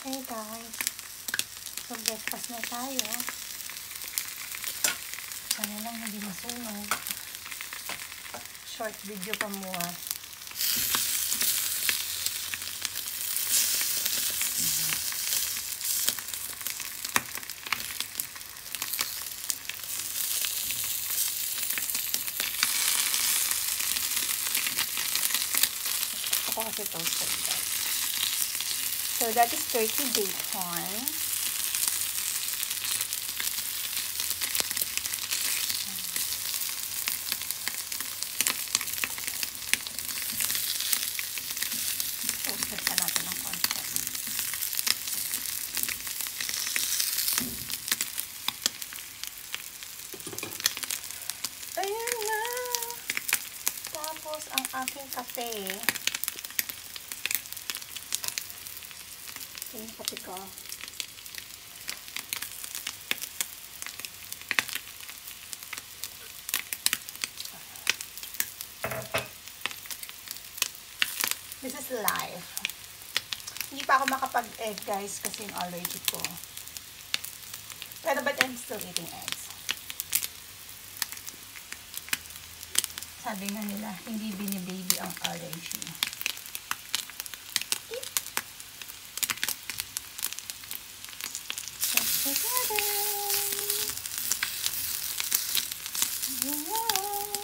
Hey guys. So breakfast na tayo. Sana lang hindi masunog. Short video pa muna. Ako kasi toasted guys. So that is turkey bacon. Ayan na! Tapos, ang aking kape. Yung kape ko. This is live. Hindi pa ako makapag-egg guys kasi yung allergy ko. Pero but I'm still eating eggs. Sabi nga nila, hindi binibaby ang allergy. Whoa.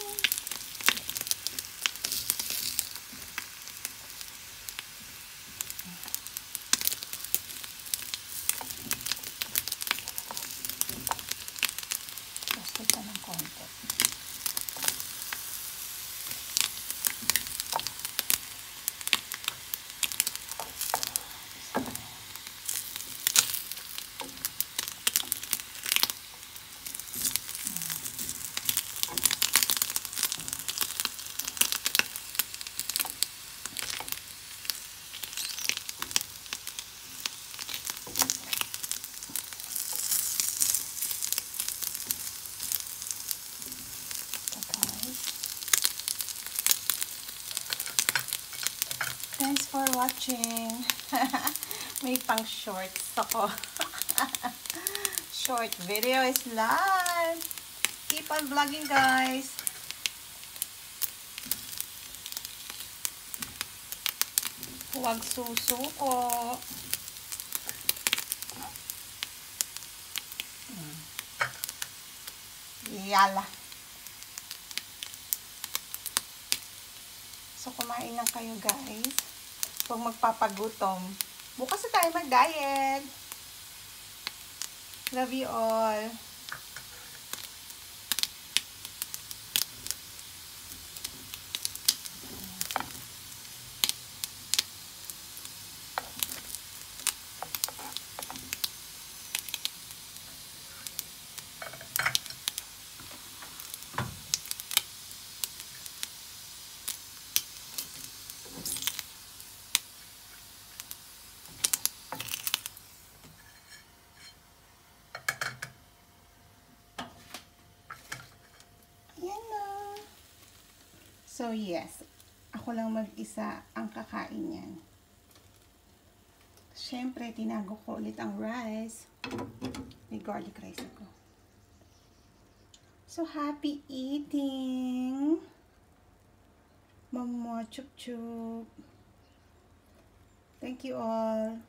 Thanks for watching. May pang shorts ako. Short video is live. Keep on vlogging guys. Huwag susuko. Yala. So, kumain lang kayo, guys. Huwag magpapagutom. Bukas na tayo mag-diet. Love you all. Ayan na. So, yes. Ako lang mag-isa ang kakain yan. Siyempre, tinago ko ulit ang rice. May garlic rice ako. So, happy eating! Mama, chup chup. Thank you all.